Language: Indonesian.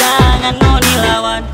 Jangan mau dilawan.